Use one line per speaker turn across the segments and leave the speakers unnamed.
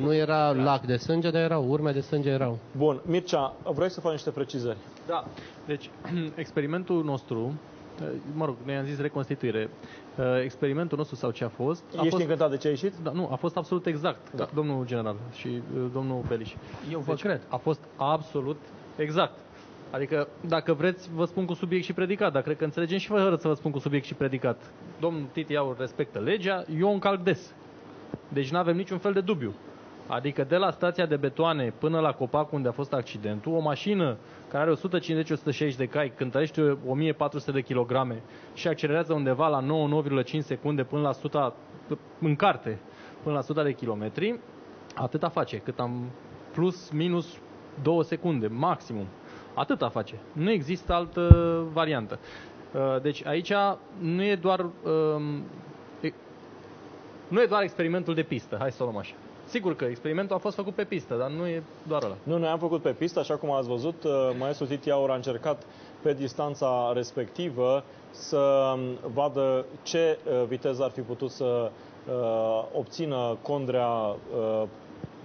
Nu era lac de sânge, dar erau urme de sânge erau.
Bun, Mircea, vrei să faci niște precizări?
Da. Deci, experimentul nostru, eh, mă rog, noi am zis reconstituire. Eh, Experimentul nostru sau ce a fost... A
Ești
fost,
încântat de ce a ieșit?
da, nu, a fost absolut exact,
Da.
domnul general și eh, domnul Beliș.
Eu vă
Deci,
cred.
A fost absolut exact. Adică, dacă vreți, vă spun cu subiect și predicat, dar cred că înțelegem și fără să vă spun cu subiect și predicat. Domnul Titi Aur respectă legea, eu o încalc des. Deci nu avem niciun fel de dubiu. Adică de la stația de betoane până la copac unde a fost accidentul, o mașină care are 150-160 de cai, cântărește 1400 de kilograme și accelerează undeva la 9,5 secunde până la 100, în carte, până la 100 de kilometri, atâta face, cât am plus, minus 2 secunde, maximum. Atâta face. Nu există altă variantă. Uh, Deci aici nu e doar um, e- nu e doar experimentul de pistă, hai să o luăm așa. Sigur că experimentul a fost făcut pe pistă, dar nu e doar ăla.
Nu, noi am făcut pe pistă, așa cum ați văzut, uh, maestru Titi Aur a încercat pe distanța respectivă să um, vadă ce uh, viteză ar fi putut să uh, obțină Condrea uh,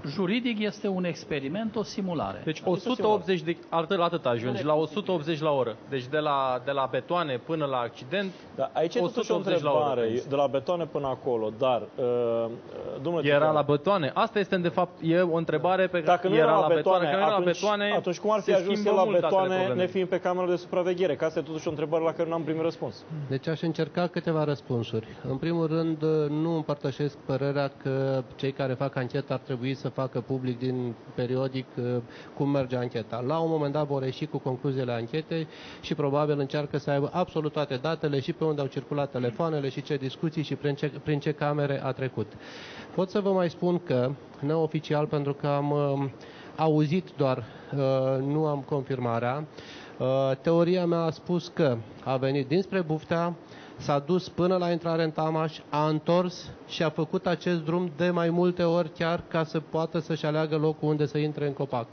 Juridic este un experiment, o simulare.
Deci
Adică
180 de atât, atât ajungi, la 180 la oră. Deci de la, de la betoane până la accident,
Da, aici e totuși o
180 la oră,
întrebare,
prins.
de la betoane până acolo, dar, uh, domnule
era
Titi
la
Aur,
betoane. Asta este de fapt e o întrebare pe care
Dacă nu era, la betoane,
Dacă nu era la
atunci,
betoane,
atunci cum ar fi
se
ajuns
schimbă
el la
mult datele
betoane
problemei.
nefiind pe cameră de supraveghere? Că asta e totuși o întrebare la care nu am primit răspuns.
Deci aș încerca câteva răspunsuri. În primul rând, nu împărtășesc părerea că cei care fac anchetă ar trebui să facă public din periodic uh, cum merge ancheta. La un moment dat vor ieși cu concluziile anchetei și probabil încearcă să aibă absolut toate datele și pe unde au circulat telefoanele și ce discuții și prin ce, prin ce camere a trecut. Pot să vă mai spun că, neoficial, pentru că am uh, auzit doar, uh, nu am confirmarea, Uh, Teoria mea a spus că a venit dinspre Buftea, s-a dus până la intrare în Tamaș, a întors și a făcut acest drum de mai multe ori chiar ca să poată să-și aleagă locul unde să intre în copac.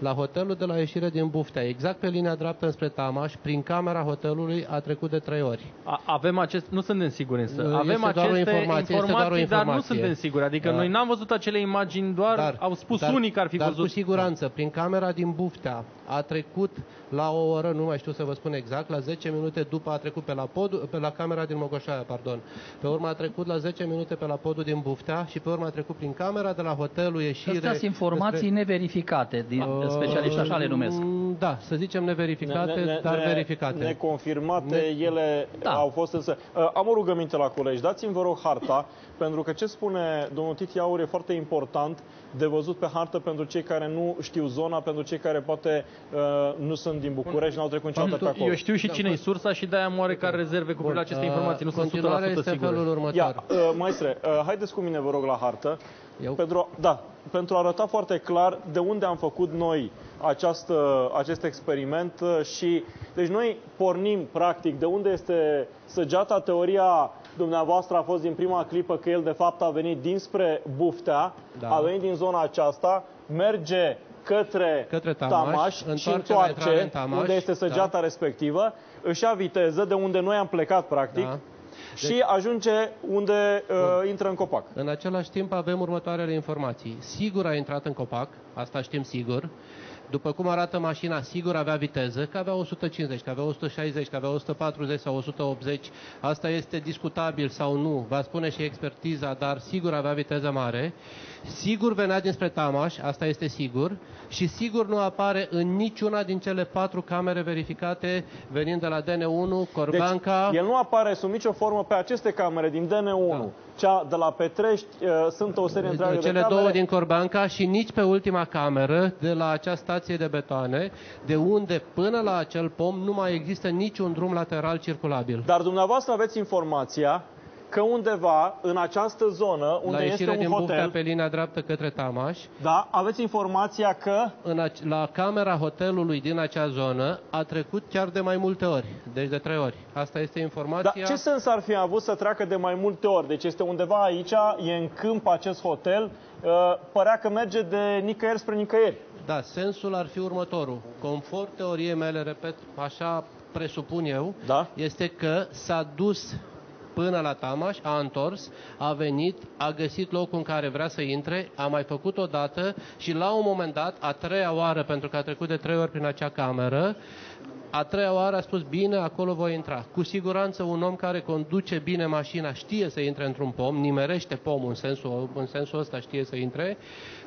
La hotelul de la ieșire din Buftea, exact pe linia dreaptă înspre Tamaș, prin camera hotelului a trecut de trei ori.
A, avem acest, nu suntem siguri însă.
Este
avem
doar o
aceste
informație, este doar o
informații, dar nu
informație.
suntem siguri. Adică
Da.
noi n-am văzut acele imagini, doar au spus unii că ar fi
dar
văzut.
cu siguranță, prin camera din Buftea a trecut la o oră, nu mai știu să vă spun exact, la 10 minute după a trecut pe la, podul, pe la camera din Mogoșaia, pardon. Pe urmă a trecut la 10 minute pe la podul din Buftea și pe urmă a trecut prin camera de la hotelul ieșire.
Astea sunt informații
despre-
neverificate, din,
Uh,
specialiști așa le numesc.
Da, să zicem neverificate, dar verificate.
Neconfirmate,
Ne-
ele
Da.
au fost însă... Uh, Am o rugăminte la colegi, dați-mi vă rog harta, pentru că ce spune domnul Titi Aur e foarte important de văzut pe hartă pentru cei care nu știu zona, pentru cei care poate uh, nu sunt din București, n-au trecut niciodată pe acolo.
Eu știu și cine e sursa și de-aia am oarecare rezerve cu privire la aceste
Uh,
informații. Nu sunt 100%
Continuarea este
sigure.
felul următor.
Ia, uh, maestre, uh, haideți cu mine, vă rog, la hartă.
Eu?
Pentru, da, pentru a arăta foarte clar de unde am făcut noi această, acest experiment uh, și deci noi pornim practic de unde este săgeata. Teoria dumneavoastră a fost din prima clipă că el de fapt a venit dinspre Buftea,
Da.
a venit din zona aceasta, merge către,
Către Tamaș,
Tamaș și
întoarce la
întoarce
intrare în Tamaș,
unde este săgeata
da.
respectivă, își ia viteză de unde noi am plecat practic
Da.
Și ajunge unde uh, intră în copac.
În același timp avem următoarele informații. Sigur a intrat în copac, asta știm sigur. După cum arată mașina, sigur avea viteză, că avea 150, că avea 160, că avea 140 sau 180. Asta este discutabil sau nu, va spune și expertiza, dar sigur avea viteză mare. Sigur venea dinspre Tamaș, asta este sigur. Și sigur nu apare în niciuna din cele patru camere verificate venind de la DN1, Corbanca...
Deci, el nu apare sub nicio formă pe aceste camere din DN1.
Da.
Cea de la Petrești, uh, sunt o serie întreagă de
cele
camere.
două din Corbanca și nici pe ultima cameră de la acea stație de betoane, de unde până la acel pom nu mai există niciun drum lateral circulabil.
Dar dumneavoastră aveți informația că undeva în această zonă, unde
la
este
ieșire
un
din Buftea
hotel,
pe linia dreaptă către Tamaș,
da, aveți informația că
în ac- la camera hotelului din acea zonă a trecut chiar de mai multe ori, deci de trei ori. Asta este
Dar
informația.
ce sens ar fi avut să treacă de mai multe ori? Deci este undeva aici, e în câmp acest hotel, uh, părea că merge de nicăieri spre nicăieri.
Da, sensul ar fi următorul. Conform teoriei mele, repet, așa presupun eu,
Da?
este că s-a dus până la Tamaș, a întors, a venit, a găsit locul în care vrea să intre, a mai făcut o dată și la un moment dat, a treia oară, pentru că a trecut de trei ori prin acea cameră, a treia oară a spus, bine, acolo voi intra. Cu siguranță un om care conduce bine mașina știe să intre într-un pom, nimerește pomul în sensul, în sensul ăsta știe să intre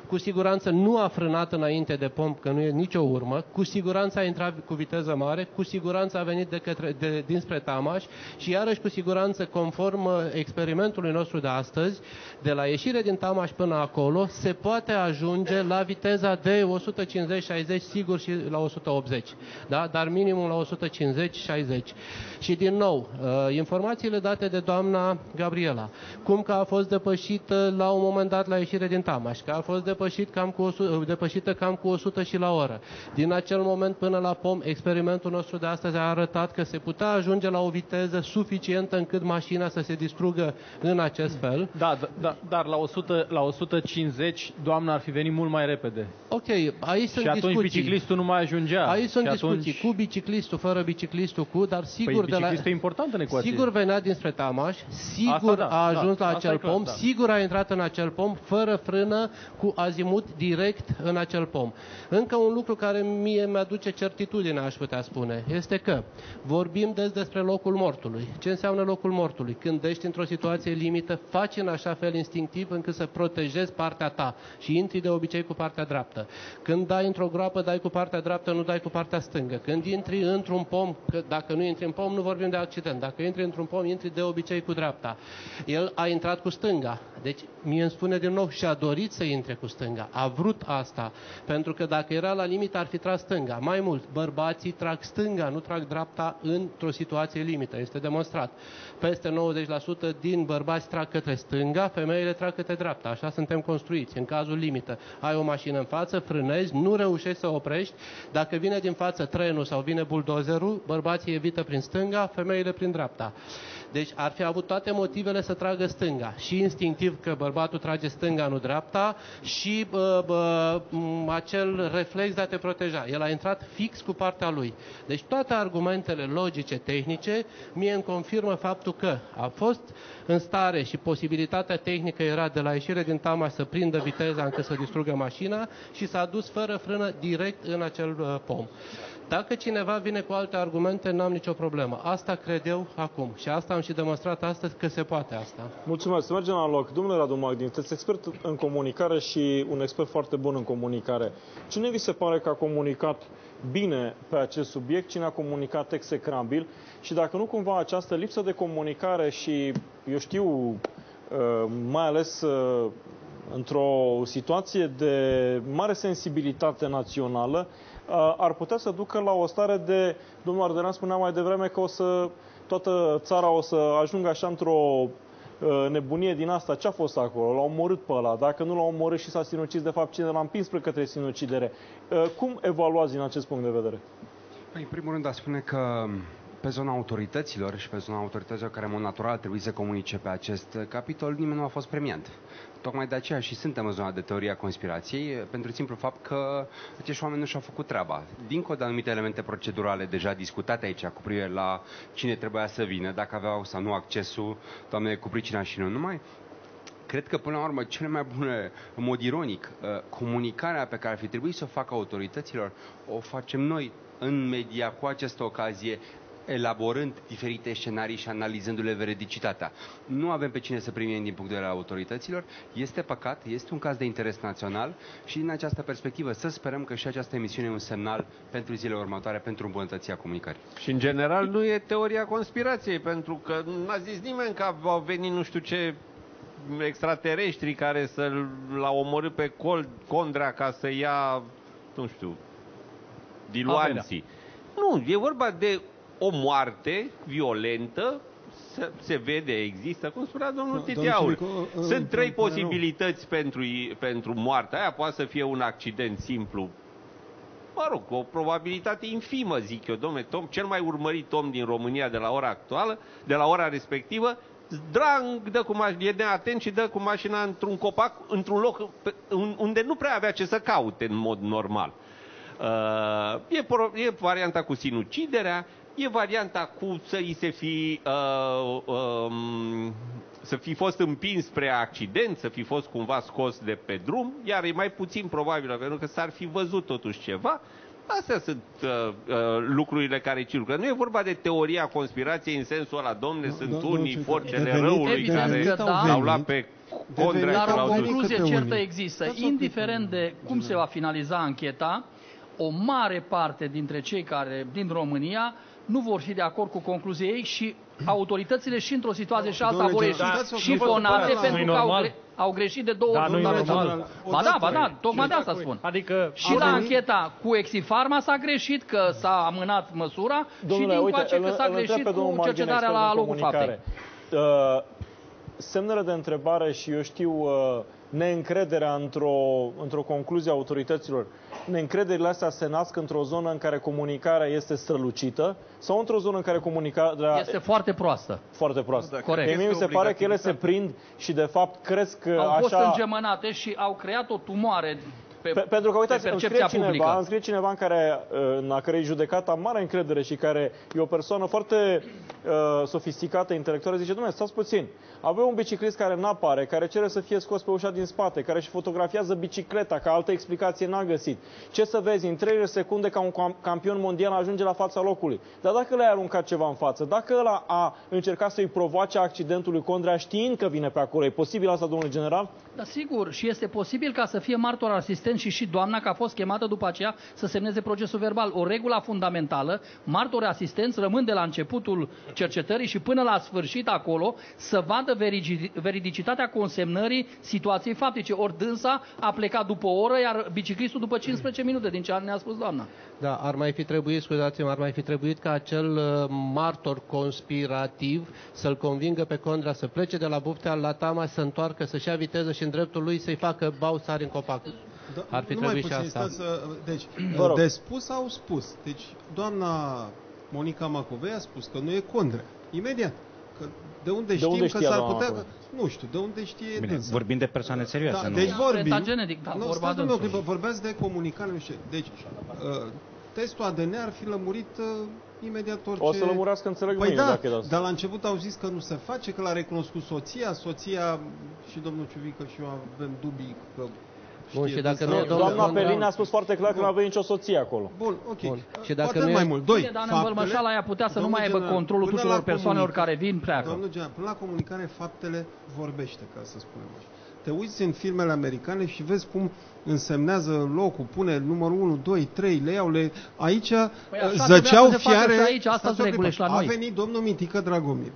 cu siguranță nu a frânat înainte de pom, că nu e nicio urmă, cu siguranță a intrat cu viteză mare, cu siguranță a venit de către, de, dinspre Tamaș și iarăși cu siguranță, conform uh, experimentului nostru de astăzi, de la ieșire din Tamaș până acolo, se poate ajunge la viteza de 150-60, sigur și la 180, da? dar minimum la 150-60. Și din nou, uh, informațiile date de doamna Gabriela, cum că a fost depășită la un moment dat la ieșire din Tamaș, că a fost depășit cam cu 100, depășită cam cu 100 și la oră. Din acel moment până la POM, experimentul nostru de astăzi a arătat că se putea ajunge la o viteză suficientă încât mașina să se distrugă în acest fel.
Da, da, da dar la, 100, la 150 doamna ar fi venit mult mai repede.
Ok, aici sunt
și atunci
discuții.
biciclistul nu mai ajungea.
Aici sunt
și
discuții
atunci...
cu biciclistul, fără biciclistul, cu, dar sigur
păi,
de la...
e important în ecuație.
Sigur venea dinspre Tamaș, sigur
Asta da,
a ajuns
da,
la
asta
acel
e clar,
pom,
da.
sigur a intrat în acel pom, fără frână, cu azimut direct în acel pom. Încă un lucru care mie mi-aduce certitudine, aș putea spune, este că vorbim des despre locul mortului. Ce înseamnă locul mortului? Când ești într-o situație limită, faci în așa fel instinctiv încât să protejezi partea ta și intri de obicei cu partea dreaptă. Când dai într-o groapă, dai cu partea dreaptă, nu dai cu partea stângă. Când intri într-un pom, că dacă nu intri în pom, nu vorbim de accident. Dacă intri într-un pom, intri de obicei cu dreapta. El a intrat cu stânga. Deci, mie îmi spune din nou și a dorit să intre cu stânga. A vrut asta. Pentru că dacă era la limită, ar fi tras stânga. Mai mult, bărbații trag stânga, nu trag dreapta într-o situație limită. Este demonstrat. Peste 90% din bărbați trag către stânga, femeile trag către dreapta. Așa suntem construiți. În cazul limită, ai o mașină în față, frânezi, nu reușești să oprești. Dacă vine din față trenul sau vine buldozerul, bărbații evită prin stânga, femeile prin dreapta. Deci ar fi avut toate motivele să tragă stânga. Și instinctiv că bărbatul trage stânga, nu dreapta, și bă, bă, m, acel reflex de a te proteja. El a intrat fix cu partea lui. Deci toate argumentele logice, tehnice, mie îmi confirmă faptul că a fost în stare și posibilitatea tehnică era de la ieșire din Tamaș să prindă viteza încât să distrugă mașina și s-a dus fără frână direct în acel uh, pom. Dacă cineva vine cu alte argumente, n-am nicio problemă. Asta cred eu acum. Și asta am și demonstrat astăzi că se poate asta.
Mulțumesc. Să mergem la loc. Domnule Radu Magdin, sunteți expert în comunicare și un expert foarte bun în comunicare. Cine vi se pare că a comunicat bine pe acest subiect, cine a comunicat execrabil și dacă nu cumva această lipsă de comunicare și, eu știu, uh, mai ales uh, într-o situație de mare sensibilitate națională, uh, ar putea să ducă la o stare de, domnul Ardelan spunea mai devreme că o să, toată țara o să ajungă așa într-o uh, nebunie din asta. Ce a fost acolo? L-au omorât pe ăla. Dacă nu l-au omorât și s-a sinucis, de fapt, cine l-a împins spre către sinucidere. Uh, Cum evaluați din acest punct de vedere?
Păi, În primul rând, a spune că pe zona autorităților și pe zona autorităților care, în mod natural, trebuie să comunice pe acest capitol, nimeni nu a fost premiant. Tocmai de aceea și suntem în zona de teoria conspirației, pentru simplu fapt că acești oameni nu și-au făcut treaba. Dincolo de anumite elemente procedurale deja discutate aici cu privire la cine trebuia să vină, dacă aveau sau nu accesul, doamne, cu pricina și nu numai, cred că până la urmă cele mai bune, în mod ironic, uh, comunicarea pe care ar fi trebuit să o facă autorităților, o facem noi în media cu această ocazie, elaborând diferite scenarii și analizându-le veridicitatea. Nu avem pe cine să primim din punct de vedere al autorităților. Este păcat, este un caz de interes național și din această perspectivă să sperăm că și această emisiune e un semnal pentru zilele următoare pentru îmbunătățirea comunicării.
Și în general nu e teoria conspirației, pentru că n-a zis nimeni că au venit nu știu ce extraterestri care să-l l omorât pe Col, Condrea ca să ia, nu știu, diluanții. Nu, e vorba de o moarte violentă, se, se vede, există, cum spunea domnul
Da,
Titiaur.
domnul Ciulicu, uh,
Sunt trei
îmi pare rău.
posibilități pentru, pentru moartea aia. Poate să fie un accident simplu, mă rog, o probabilitate infimă, zic eu, domnule, Tom, cel mai urmărit om din România de la ora actuală, de la ora respectivă, drang, dă cu mașina, e neatent și dă cu mașina într-un copac, într-un loc pe- un- unde nu prea avea ce să caute în mod normal. Uh, e, pro- e varianta cu sinuciderea, E varianta cu să îi se fi uh, um, să fi fost împins spre accident, să fi fost cumva scos de pe drum, iar e mai puțin probabil, pentru că s-ar fi văzut totuși ceva. Astea sunt uh, uh, lucrurile care circulă. Nu e vorba de teoria conspirației în sensul ăla, domne, sunt
domnul
unii
Ciucă,
forțele
devenit-
răului
Evident
care
că da.
l-au luat pe Condrea
Devenit-
și
Dar
l-au
o
dus.
concluzie
câte
certă
unii.
există.
Dați-o
Indiferent de cum se va finaliza ancheta, o mare parte dintre cei care din România nu vor fi de acord cu concluzia ei și autoritățile și într-o situație și alta
Domnule
vor ieși
general, dați-o
șifonate
clipă,
pentru
nu-i
că au,
normal?
gre- au greșit de două
Da,
ori.
nu-i
fundamental.
normal.
Ba da, ba da,
Odată-
tocmai de asta
odată-
spun.
Adică
Și
Au
la
venit-
ancheta cu Exifarma s-a greșit că s-a amânat măsura
Domnule,
și din
uite,
coace că
îl-
s-a
îl întreb
greșit
pe domnul
cu
Margine,
cercetarea
expert
la
în
locul faptei.
comunicare. Uh, semnele de întrebare și eu știu uh, neîncrederea într-o, într-o concluzie a autorităților, neîncrederile astea se nasc într-o zonă în care comunicarea este strălucită sau într-o zonă în care comunicarea
Este foarte proastă.
foarte proastă.
Corect.
Pe mie mi se
Este
pare că ele se
obligativitate.
prind și de fapt cresc uh,
Au
așa...
fost îngemănate și au creat o tumoare pe,
Pe, pentru că, uitați,
pe
îmi scrie,
percepția
cineva,
publică.
îmi scrie cineva în care, uh, în a cărei judecată am mare încredere și care e o persoană foarte uh, sofisticată, intelectuală, zice, domnule, stați puțin, avem un biciclist care n-apare, care cere să fie scos pe ușa din spate, care și fotografiază bicicleta, ca altă explicație n-a găsit. Ce să vezi, în 30 secunde ca un cam- campion mondial ajunge la fața locului. Dar dacă le-ai aruncat ceva în față, dacă ăla a încercat să-i provoace accidentul lui Condrea știind că vine pe acolo, e posibil asta, domnule general?
Da, sigur, și este posibil ca să fie martor asistent și și doamna că a fost chemată după aceea să semneze procesul verbal. O regulă fundamentală, martori asistenți rămân de la începutul cercetării și până la sfârșit acolo să vadă verigi- veridicitatea consemnării situației faptice. Ori dânsa a plecat după o oră, iar biciclistul după 15 minute, din ce ne-a spus doamna.
Da, ar mai fi trebuit, scuzați-mă, ar mai fi trebuit ca acel uh, martor conspirativ să-l convingă pe Condra să plece de la Buftea la Tama, să întoarcă, să-și ia viteză și în dreptul lui să-i facă bau sari în copac.
Da,
Ar fi
numai
trebuit și
puțin,
asta.
stați Să, deci,
Vă rog.
de spus au spus. Deci, doamna Monica Macovei a spus că nu e Condrea. Imediat. Că de unde știm
unde
că
știa
s-ar
doamna
putea...
Macovei?
Că, nu știu, de unde știe
Bine,
dânsa.
vorbim de persoane serioase,
Da,
nu?
deci vorbim...
Metagenetic, da,
nu,
vorba
stați domnule, o
dânsului.
clipă, vorbeați de comunicare, nu știu. Deci, uh, testul ADN ar fi lămurit uh, imediat orice...
O să lămurească, înțeleg
Păi
mâine,
da,
dacă e de asta.
dar la început au zis că nu se face, că l-a recunoscut soția, soția și domnul Ciuvică și eu avem dubii că
Bun,
știe
și dacă
dânsa.
nu e domnul
Doamna
Condrea-
Pelin a spus foarte clar că nu avea nicio soție acolo.
Bun, ok.
Bun. Și
Și
dacă
dacă
nu e-
mai mult, doi,
Bine, dar în
faptele-
învălmășala aia putea să nu
Domnul
mai aibă
general,
controlul
până
tuturor
la
persoanelor
comunicare-
care vin, pleacă.
Domnul general, până la comunicare, faptele vorbește, ca să spunem așa. Te uiți în filmele americane și vezi cum însemnează locul, pune numărul 1, 2, 3, le iau, le... Aici
Păi așa
zăceau
trebuia să se facă
fiare...
și aici, asta
Stați
sunt
o clipă.
regulile și la
A
noi.
venit domnul Mitică Dragomir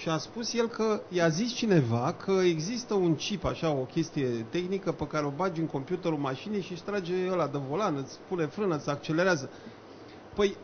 și a spus el că i-a zis cineva că există un chip, așa, o chestie tehnică pe care o bagi în computerul mașinii și îți trage ăla de volan, îți pune frână, îți accelerează. Păi,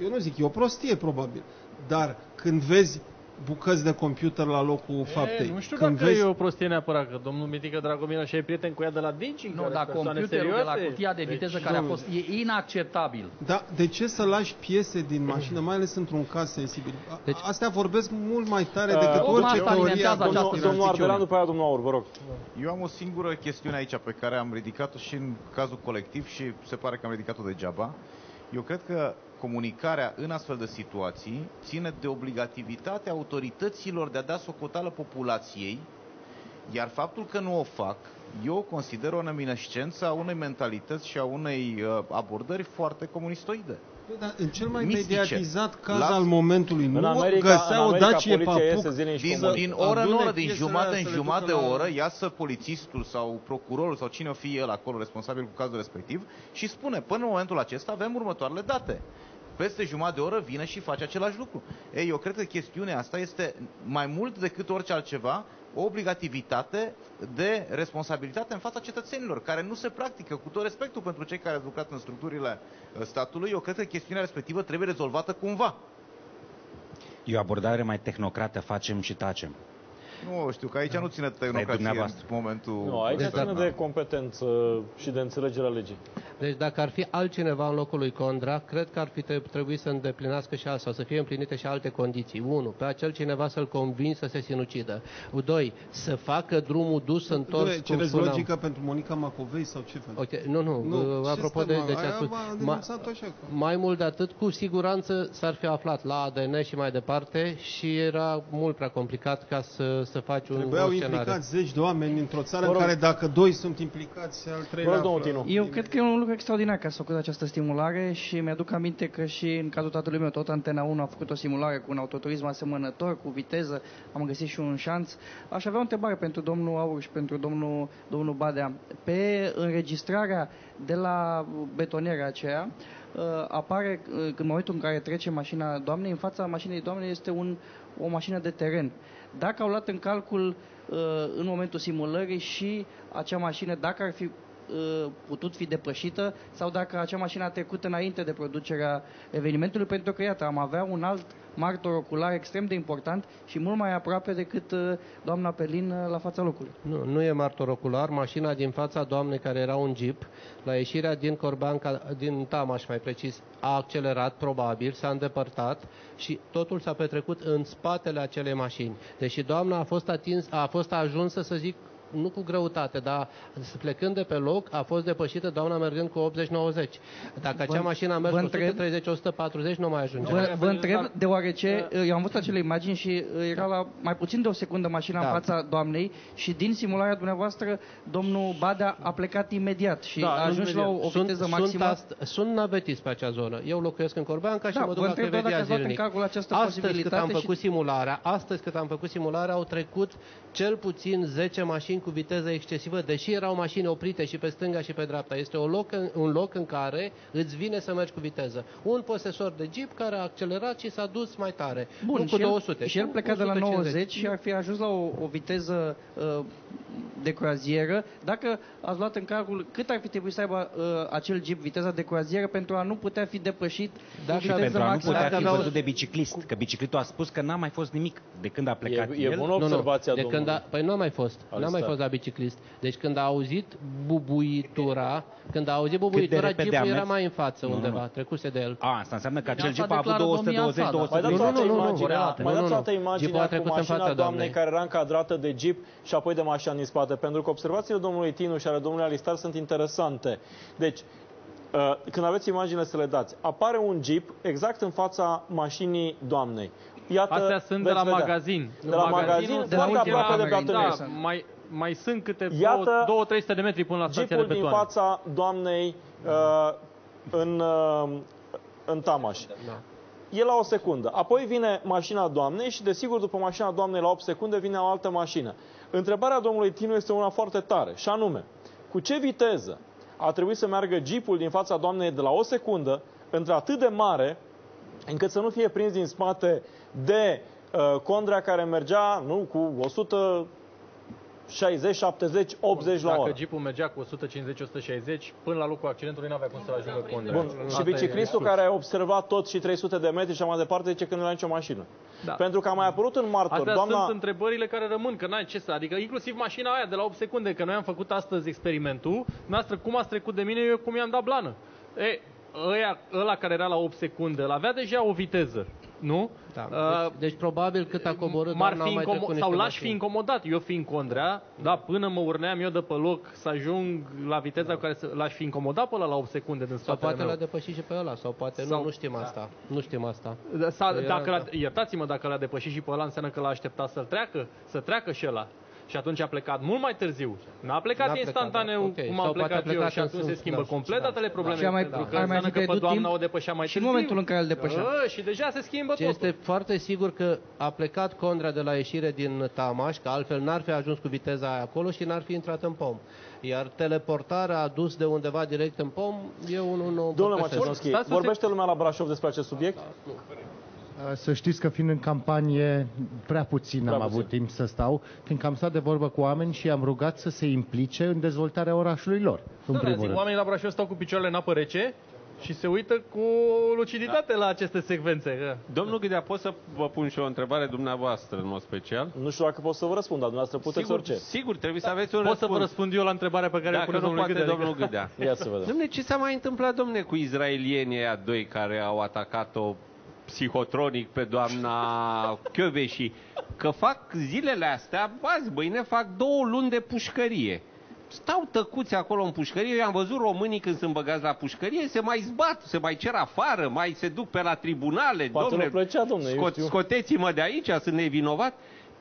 eu nu zic, e o prostie probabil, dar când vezi bucăți de computer la locul faptei,
E, nu știu
când
dacă
vezi...
e o prostie neapărat, că domnul Mitică Dragomir și e prieten cu ea de la Digi.
Nu, dar computerul de la cutia de viteză
Deci,
care a
domnule.
fost, e inacceptabil.
Da, de ce să lași piese din mașină, mai ales într-un caz sensibil? A-
Deci-
Astea vorbesc mult mai tare
Uh,
decât
tocmai
orice
asta
teorie a
alimentează această
Domnul,
conspirației.
domnul Ardelan, după aia domnul Aur, vă rog.
Eu am o singură chestiune aici pe care am ridicat-o și în cazul colectiv și se pare că am ridicat-o degeaba. Eu cred că comunicarea în astfel de situații ține de obligativitatea autorităților de a da socoteală populației, iar faptul că nu o fac, eu o consider o neminescență a unei mentalități și a unei uh, abordări foarte comunistoide.
Dar în cel mai
Mistice.
mediatizat caz
Las-
al momentului, nu
În America,
găsea
în
o
America
Dacie
poliția iese
Papuc.
zilnic și
Din,
comunică.
din oră în
adune
oră, din
piesele
jumătate
alea
în
să le
jumătate de
ducă la-
oră, iasă polițistul sau procurorul sau cine o fi el acolo responsabil cu cazul respectiv și spune, până în momentul acesta avem următoarele date. Peste jumătate de oră vine și face același lucru. Ei, eu cred că chestiunea asta este mai mult decât orice altceva o obligativitate de responsabilitate în fața cetățenilor, care nu se practică cu tot respectul pentru cei care au lucrat în structurile uh, statului. Eu cred că chestiunea respectivă trebuie rezolvată cumva.
E o abordare mai tehnocrată, facem și tacem.
Nu știu, că aici nu ține tehnocrație în
dumneavoastră.
momentul...
Nu, aici
Deci,
ține
da.
de competență și de înțelegerea legii.
Deci dacă ar fi altcineva în locul lui Condra, cred că ar fi treb- trebuit să îndeplinească și asta, să fie împlinite și alte condiții. Unu, pe acel cineva să-l convin să se sinucidă. Doi, să facă drumul dus întors,
Doi,
cum
cereți
spuneam.
logică pentru Monica Macovei sau ce fel?
Ok, nu, nu,
Nu,
nu
ce
apropo
stăm,
de,
mă?
de ce
Aia
a spus.
m-a
Ma-
denunțat așa că-
mai mult de atât, cu siguranță s-ar fi aflat la ADN și mai departe și era mult prea complicat ca să, să faci un,
Trebuiau
un scenariu.
implicați zeci de oameni într-o țară
Vă
în
rog.
care dacă doi sunt implicați, al treilea...
Vă rog, domnul
află.
Tinu.
Eu cred că e un lucru extraordinar că s-a făcut această stimulare și mi-aduc aminte că și în cazul tatălui meu, tot Antena 1 a făcut o simulare cu un autoturism asemănător, cu viteză, am găsit și un șanț. Aș avea o întrebare pentru domnul Aur și pentru domnul, domnul Badea. Pe înregistrarea de la betonierea aceea, uh, apare, uh, în momentul în care trece mașina doamnei, în fața mașinii doamnei este un, o mașină de teren. Dacă au luat în calcul uh, în momentul simulării și acea mașină, dacă ar fi uh, putut fi depășită sau dacă acea mașină a trecut înainte de producerea evenimentului, pentru că, iată, am avea un alt martor ocular extrem de important și mult mai aproape decât uh, doamna Pelin uh, la fața locului.
Nu, nu e martor ocular. Mașina din fața doamnei care era un jeep, la ieșirea din Corbeanca, din Tamaș mai precis, a accelerat probabil, s-a îndepărtat și totul s-a petrecut în spatele acelei mașini. Deși doamna a fost, atins, a fost ajunsă, să zic, nu cu greutate, dar plecând de pe loc, a fost depășită doamna mergând cu 80-90. Dacă acea
Vă-
mașină a mers
vă
cu
întreb-
130-140, nu mai ajunge.
Vă, vă întreb, deoarece uh, eu am văzut acele imagini și uh, era la mai puțin de o secundă mașina
Da.
în fața doamnei și din simularea dumneavoastră, domnul Badea a plecat imediat și
Da,
a ajuns la o, o
sunt,
viteză
sunt,
maximă.
ast- sunt navetist pe acea zonă. Eu locuiesc în Corbeanca și
Da,
mă duc
vă
la
întreb doar
Crevedia
dacă ați luat în
zilnic.
calcul această
astăzi cât
posibilitate
am
și-
făcut simularea, astăzi cât am făcut simularea, au trecut cel puțin 10 mașini cu viteză excesivă, deși erau mașini oprite și pe stânga și pe dreapta. Este o loc, în- un loc în care îți vine să mergi cu viteză. Un posesor de jeep care a accelerat și s-a dus mai tare.
Bun,
nu cu
și el,
200.
și el
cu
pleca de la
150.
90 și ar fi ajuns la o, o viteză uh, de croazieră. Dacă ați luat în calcul cât ar fi trebuit să aibă uh, acel jeep viteza de croazieră pentru a nu putea fi depășit
Dacă
cu
Și
viteză
pentru a nu
maximă.
putea
Dacă
fi
aveau-
văzut de biciclist, că biciclistul a spus că n-a mai fost nimic de când a plecat
E, e
el.
bună
Nu, nu,
observația
de
domnului.
când a, păi nu a mai fost. Nu a mai
Alistar.
fost la biciclist. Deci când a auzit bubuitura, când a auzit bubuitura,
repede
jeepul
a
era
mers?
mai în față
Nu, nu,
undeva,
nu.
trecuse de el.
A, asta înseamnă că acel
Asta
jeep a avut
declară domnia
220
sa, da.
Mai dați o
230
dată
Nu, nu, nu, nu,
imaginea,
corelate.
mai
Nu,
dați o
nu,
dată
nu. Jeepul a
imaginea cu
trecut în
mașina
fața
doamnei
doamnei.
care era încadrată de jeep și apoi de mașina din spate, pentru că observațiile domnului Tinu și ale domnului Alistar sunt interesante. Deci, uh, când aveți imagine să le dați, apare un jeep exact în fața mașinii doamnei. Iată,
Astea sunt de
veți
la
vedea.
magazin.
De la magazin,
Magazinul
foarte
era-
aproape de
Da,
betonierie.
mai, mai sunt câte
Iată
200-300 de metri până la stația de
Jeepul din
betoane.
fața doamnei uh, în, uh, în Tamaș.
Da.
E la o secundă. Apoi vine mașina doamnei și, desigur, după mașina doamnei, la 8 secunde, vine o altă mașină. Întrebarea domnului Tinu este una foarte tare, și anume, cu ce viteză a trebuit să meargă jeepul din fața doamnei de la o secundă, între atât de mare, încât să nu fie prins din spate de uh, Condrea care mergea nu, cu 100 60, 70, 80 la
Dacă
oră.
jeepul mergea cu 150-160, până la locul accidentului n-avea cum să ajungă Condrea.
Bun, și
Asta e
biciclistul
exclus.
care a observat tot și 300 de metri și așa mai departe zice că nu era nicio mașină.
Da.
Pentru că a mai apărut în martor,
Astea
doamna...
sunt întrebările care rămân, că n-ai ce să... Adică inclusiv mașina aia de la 8 secunde, că noi am făcut astăzi experimentul, noastră cum ați trecut de mine, eu cum i-am dat blană. E, ăia, ăla care era la 8 secunde, îl avea deja o viteză, nu?
Da.
Uh,
Deci, deci probabil cât a coborât
m-ar
doamna,
fi
au mai
incomo-
trecut
sau
niște
l-aș fi
mașini.
incomodat, eu fiind Condrea, da, până mă urneam eu de pe loc să ajung la viteza cu care să, l-aș fi incomodat pe ăla la 8 secunde din
Sau
spatele
poate
meu.
l-a depășit și pe ăla, sau poate
Sau-
nu, nu știm asta. Nu știm asta.
Da, Sa,
Era
dacă l-a,
asta.
iertați-mă dacă l-a depășit și pe ăla, înseamnă că l-a așteptat să-l treacă, să treacă și ăla. Și atunci a plecat mult mai târziu. N-a plecat
N-a plecat,
instantaneu
da. Ok.
cum
Sau
am
poate a
plecat, eu
plecat
și
în
atunci se
sens,
schimbă
da.
complet
Da.
datele probleme.
Și a mai-
pentru că
ar mai fi
înseamnă că pe
pierdut
doamna
timp
o depășea mai
și în
târziu.
momentul în care îl depășea.
Da, și deja se schimbă
Ce
totul.
este foarte sigur că a plecat Condrea de la ieșire din Tamaș, că altfel n-ar fi ajuns cu viteza aia acolo și n-ar fi intrat în pom. Iar teleportarea adus de undeva direct în pom, eu nu, nu
Domnule
împărtășesc.
Macedonski,
Stați să se-
vorbește lumea la Brașov despre acest subiect?
Să știți că fiind în campanie, prea puțin
Prea
am
puțin.
avut timp să stau, fiindcă am stat de vorbă cu oameni și am rugat să se implice în dezvoltarea orașului lor, în
Da,
primul
zic,
rând.
oamenii la Brașov stau cu picioarele în apă rece și se uită cu luciditate la aceste secvențe.
Domnul Ghidea, pot să vă pun și o întrebare dumneavoastră, în mod special?
Nu știu dacă pot să vă răspund, dar dumneavoastră puteți
sigur,
orice.
Sigur, trebuie să aveți un
Pot să
răspuns.
vă răspund eu la întrebarea pe care o
Dacă
pune
nu
domnul
poate
Gâdea.
domnul Gâdea.
Ia să vedem.
Domne, ce s-a mai întâmplat, domne, cu izraelienii aia doi care au atacat-o psihotronic pe doamna și Că fac zilele astea, azi, mâine fac două luni de pușcărie. Stau tăcuți acolo în pușcărie, eu am văzut românii când sunt băgați la pușcărie, se mai zbat, se mai cer afară, mai se duc pe la tribunale.
Poate
domne,
nu plăcea, domne, eu știu.
Scoteți-mă de aici, sunt nevinovat.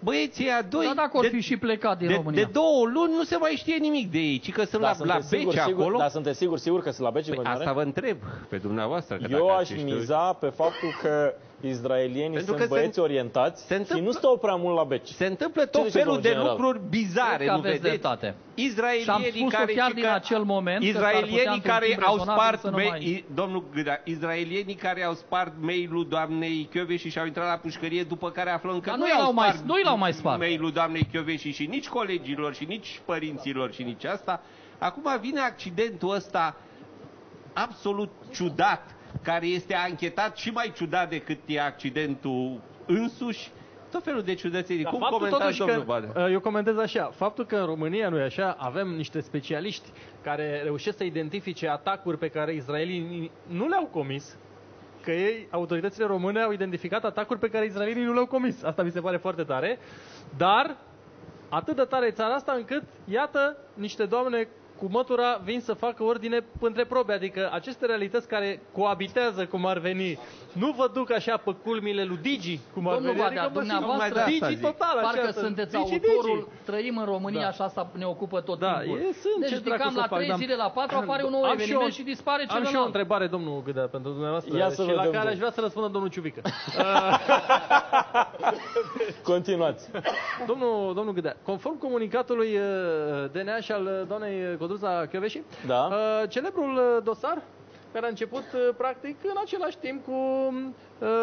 Băieții ăia doi...
Da, dacă or fi și plecat din
de,
România.
de două luni nu se mai știe nimic de ei, ci că sunt
Da,
la,
sunteți
la
sigur,
beci
sigur,
acolo.
Dar sunteți sigur, sigur că sunt la beci în
Păi
continuare?
asta vă întreb pe dumneavoastră. Că
Eu
dacă
aș
ați știut-
miza pe faptul că izraelienii
Pentru
sunt
că se-
băieți orientați
se
și
întâmplă-
nu stau prea mult la beci.
Se întâmplă
Ce
tot
zice
felul
domnul
de
general?
lucruri bizare,
Cred că
nu
aveți
vedeți?
dreptate. Și am
Izraelienii
spus-o
care,
chiar
și
din
că-
acel moment că s-ar putea
Izraelienii
într-un
care
timp
au
rezonabil
spart
să nu
mail,
mai-
i- domnul Gâdea, izraelienii care au spart mail-ul doamnei Chioveși și au intrat la pușcărie după care aflăm că
Dar
nu
nu
i-au
l-au mai-
spart
nu l-au mai spart.
mail-ul doamnei Chioveși și nici colegilor și nici părinților și nici asta. Acum vine accidentul ăsta absolut ciudat, care este anchetat și mai ciudat decât e accidentul însuși. Tot felul de ciudățenii.
Dar
Cum
faptul
comentați,
totuși
domnul
că,
Badea?
uh, Eu comentez așa, faptul că în România, nu e așa, avem niște specialiști care reușesc să identifice atacuri pe care israelienii nu le-au comis, că ei, autoritățile române, au identificat atacuri pe care israelienii nu le-au comis. Asta mi se pare foarte tare. Dar atât de tare e țara asta încât, iată, niște doamne cu mătura vin să facă ordine între probe, adică aceste realități care coabitează, cum ar veni, nu vă duc așa pe culmile lui Digi, cum ar
Domnul
veni,
Badea,
adică mă simt
dumneavoastră,
numai de Digi total, așa,
parcă
sunt
sunteți
Digi,
autorul,
Digi.
trăim în România
Da.
și asta ne ocupă tot
Da,
timpul.
e, sunt,
deci
ce
de
dracu
cam
să
la
fac,
3
dar-
zile, la 4 apare un nou
Am și
eveniment
eu-
și dispare
Am și eu o
celălalt.
întrebare, domnul Gâdea, pentru dumneavoastră
Ia să
și la
vedem,
care
domnul.
aș vrea să răspundă domnul Ciuvică.
Continuați.
domnul, domnul Gâdea, conform comunicatului uh, DNA și al uh, doamnei Codruța Chioveși,
Da.
uh, celebrul uh, dosar care a început uh, practic în același timp cu uh,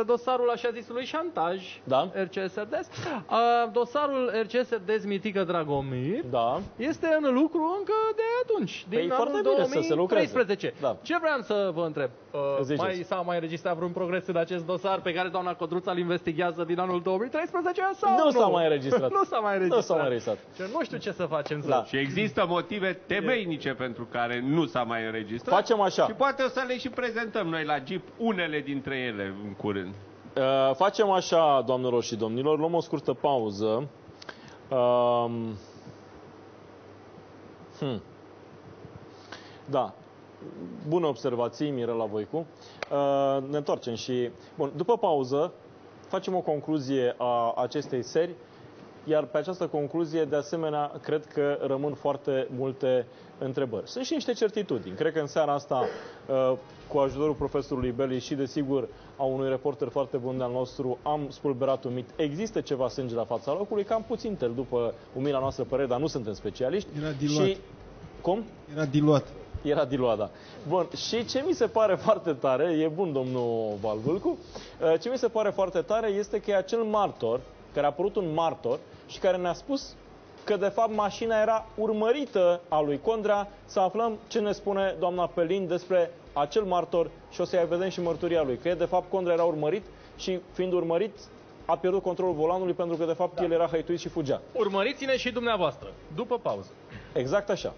dosarul așa zisului șantaj
Da.
RCS Serdez. Uh, dosarul RCS Serdez Mitică Dragomir
Da.
este în lucru încă de atunci, din
Păi,
anul
foarte bine să se lucreze.
2013.
Da.
Ce vreau să vă întreb? Uh,
Ziceți.
mai s-a mai înregistrat vreun progres în acest dosar pe care doamna Codruța îl investigează din anul 2013 sau
Nu s-a mai înregistrat.
nu s-a mai
Nu
înregistrat.
s-a mai înregistrat.
Și nu știu ce să facem.
Da.
Să...
Și există motive temeinice pentru care nu s-a mai înregistrat.
Facem așa.
Și poate o să le și prezentăm noi la GIP unele dintre ele în curând.
Uh, facem așa, doamnelor și domnilor, luăm o scurtă pauză. Um, hmm. Da. Bună observație, Mirela Voicu. Uh, ne întoarcem și... Bun, după pauză, facem o concluzie a acestei serii, iar pe această concluzie, de asemenea, cred că rămân foarte multe întrebări. Sunt și niște certitudini. Cred că în seara asta, uh, cu ajutorul profesorului Beli și, desigur, a unui reporter foarte bun de-al nostru, am spulberat un mit. Există ceva sânge la fața locului, cam puțin tel după umila noastră părere, dar nu suntem specialiști.
Era diluat.
Și... Cum?
Era diluat.
Era diluat, da. Bun, și ce mi se pare foarte tare, e bun domnul Valvâlcu, uh, ce mi se pare foarte tare este că e acel martor, care a apărut un martor și care ne-a spus că de fapt mașina era urmărită a lui Condrea, să aflăm ce ne spune doamna Pelin despre acel martor și o să-i vedem și mărturia lui, că de fapt Condrea era urmărit și fiind urmărit a pierdut controlul volanului pentru că de fapt el era hăituit și fugea.
Urmăriți-ne și dumneavoastră, după pauză.
Exact așa.